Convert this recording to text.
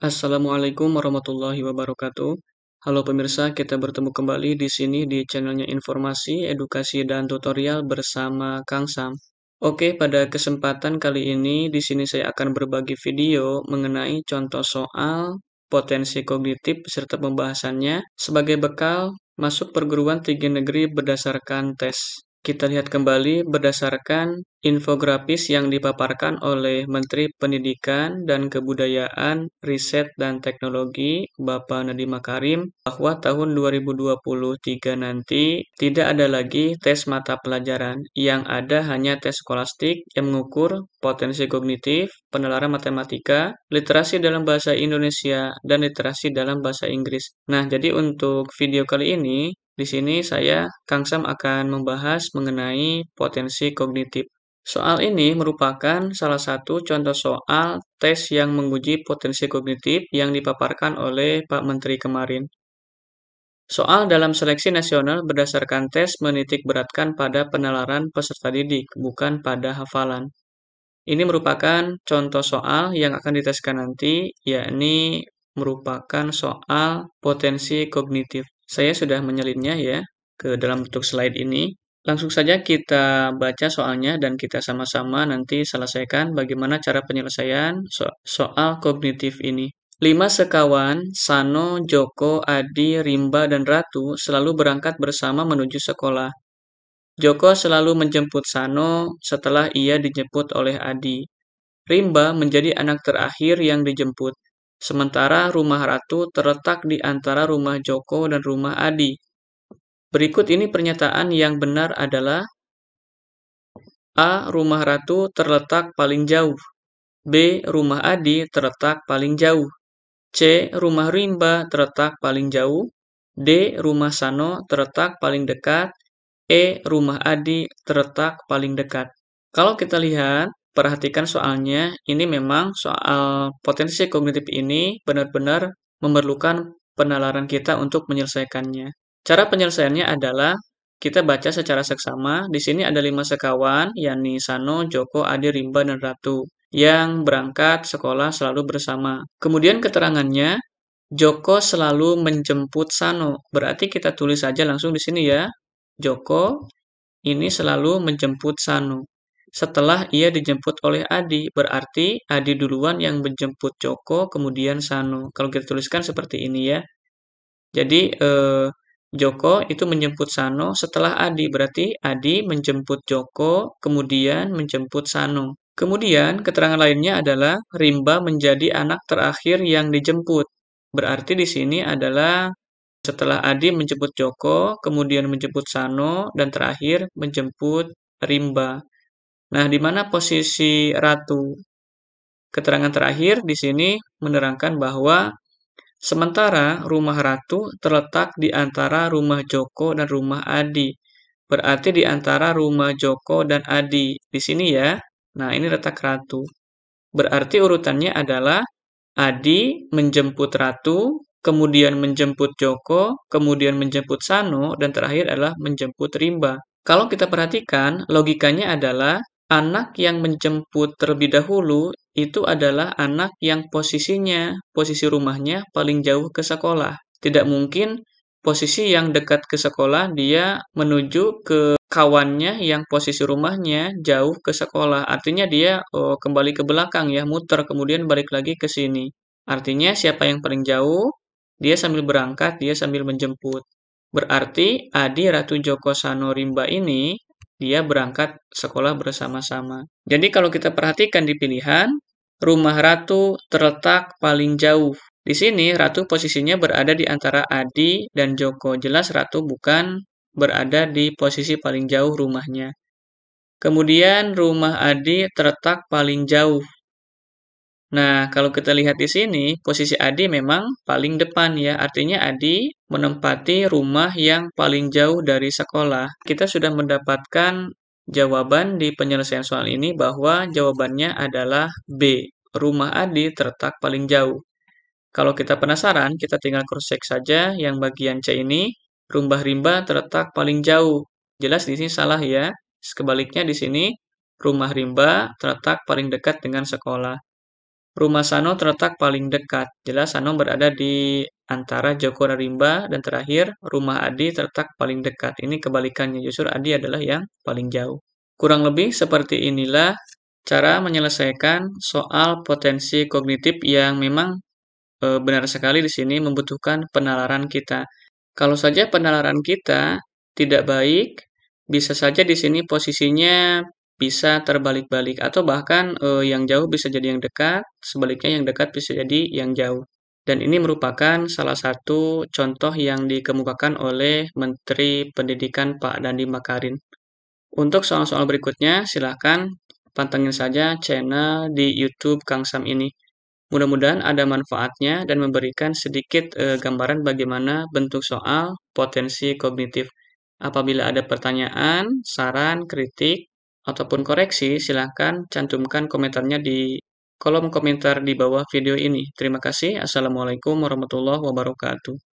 Assalamualaikum warahmatullahi wabarakatuh. Halo pemirsa, kita bertemu kembali di sini di channelnya Informasi, Edukasi, dan Tutorial bersama Kang Sam. Oke, pada kesempatan kali ini di sini saya akan berbagi video mengenai contoh soal potensi kognitif serta pembahasannya sebagai bekal masuk perguruan tinggi negeri berdasarkan tes. Kita lihat kembali berdasarkan infografis yang dipaparkan oleh Menteri Pendidikan dan Kebudayaan, Riset dan Teknologi, Bapak Nadiem Makarim, bahwa tahun 2023 nanti tidak ada lagi tes mata pelajaran, yang ada hanya tes skolastik yang mengukur potensi kognitif, penalaran matematika, literasi dalam bahasa Indonesia, dan literasi dalam bahasa Inggris. Nah, jadi untuk video kali ini, di sini saya, Kang Sam, akan membahas mengenai potensi kognitif. Soal ini merupakan salah satu contoh soal tes yang menguji potensi kognitif yang dipaparkan oleh Pak Menteri kemarin. Soal dalam seleksi nasional berdasarkan tes menitik beratkan pada penalaran peserta didik, bukan pada hafalan. Ini merupakan contoh soal yang akan diteskan nanti, yakni merupakan soal potensi kognitif. Saya sudah menyelinnya ya ke dalam bentuk slide ini. Langsung saja kita baca soalnya dan kita sama-sama nanti selesaikan bagaimana cara penyelesaian so soal kognitif ini. Lima sekawan, Sano, Joko, Adi, Rimba, dan Ratu selalu berangkat bersama menuju sekolah. Joko selalu menjemput Sano setelah ia dijemput oleh Adi. Rimba menjadi anak terakhir yang dijemput. Sementara rumah Ratu terletak di antara rumah Joko dan rumah Adi. Berikut ini pernyataan yang benar adalah A. Rumah Ratu terletak paling jauh. B. Rumah Adi terletak paling jauh. C. Rumah Rimba terletak paling jauh. D. Rumah Sano terletak paling dekat. E. Rumah Adi terletak paling dekat. Kalau kita lihat, perhatikan soalnya, ini memang soal potensi kognitif ini benar-benar memerlukan penalaran kita untuk menyelesaikannya. Cara penyelesaiannya adalah kita baca secara seksama. Di sini ada lima sekawan, yakni Sano, Joko, Adi, Rimba, dan Ratu, yang berangkat sekolah selalu bersama. Kemudian keterangannya, Joko selalu menjemput Sano. Berarti kita tulis saja langsung di sini ya. Joko ini selalu menjemput Sano setelah ia dijemput oleh Adi. Berarti Adi duluan yang menjemput Joko, kemudian Sano. Kalau kita tuliskan seperti ini ya. Jadi eh, Joko itu menjemput Sano setelah Adi. Berarti Adi menjemput Joko, kemudian menjemput Sano. Kemudian keterangan lainnya adalah Rimba menjadi anak terakhir yang dijemput. Berarti di sini adalah setelah Adi menjemput Joko, kemudian menjemput Sano, dan terakhir menjemput Rimba. Nah, di mana posisi ratu? Keterangan terakhir di sini menerangkan bahwa sementara rumah ratu terletak di antara rumah Joko dan rumah Adi. Berarti di antara rumah Joko dan Adi. Di sini ya. Nah, ini letak ratu. Berarti urutannya adalah Adi menjemput ratu, kemudian menjemput Joko, kemudian menjemput Sano, dan terakhir adalah menjemput Rimba. Kalau kita perhatikan, logikanya adalah anak yang menjemput terlebih dahulu itu adalah anak yang posisinya, posisi rumahnya paling jauh ke sekolah. Tidak mungkin posisi yang dekat ke sekolah dia menuju ke kawannya yang posisi rumahnya jauh ke sekolah. Artinya dia oh, kembali ke belakang ya, muter kemudian balik lagi ke sini. Artinya siapa yang paling jauh, dia sambil berangkat, dia sambil menjemput. Berarti Adi Ratu Joko Sano Rimba ini dia berangkat sekolah bersama-sama. Jadi kalau kita perhatikan di pilihan, rumah Ratu terletak paling jauh. Di sini Ratu posisinya berada di antara Adi dan Joko. Jelas Ratu bukan berada di posisi paling jauh rumahnya. Kemudian rumah Adi terletak paling jauh. Nah, kalau kita lihat di sini, posisi Adi memang paling depan ya. Artinya Adi menempati rumah yang paling jauh dari sekolah. Kita sudah mendapatkan jawaban di penyelesaian soal ini bahwa jawabannya adalah B. Rumah Adi terletak paling jauh. Kalau kita penasaran, kita tinggal cross-check saja yang bagian C ini. Rumah rimba terletak paling jauh. Jelas di sini salah ya. Sebaliknya di sini, rumah rimba terletak paling dekat dengan sekolah. Rumah Sano terletak paling dekat. Jelas Sano berada di antara Joko Rimba dan terakhir rumah Adi terletak paling dekat. Ini kebalikannya, justru Adi adalah yang paling jauh. Kurang lebih seperti inilah cara menyelesaikan soal potensi kognitif yang memang e, benar sekali di sini membutuhkan penalaran kita. Kalau saja penalaran kita tidak baik, bisa saja di sini posisinya bisa terbalik-balik atau bahkan e, yang jauh bisa jadi yang dekat, sebaliknya yang dekat bisa jadi yang jauh. Dan ini merupakan salah satu contoh yang dikemukakan oleh Menteri Pendidikan Pak Dandi Makarin. Untuk soal-soal berikutnya, silahkan pantengin saja channel di YouTube Kang Sam ini. Mudah-mudahan ada manfaatnya dan memberikan sedikit e, gambaran bagaimana bentuk soal potensi kognitif. Apabila ada pertanyaan, saran, kritik, ataupun koreksi, silahkan cantumkan komentarnya di kolom komentar di bawah video ini. Terima kasih. Assalamualaikum warahmatullahi wabarakatuh.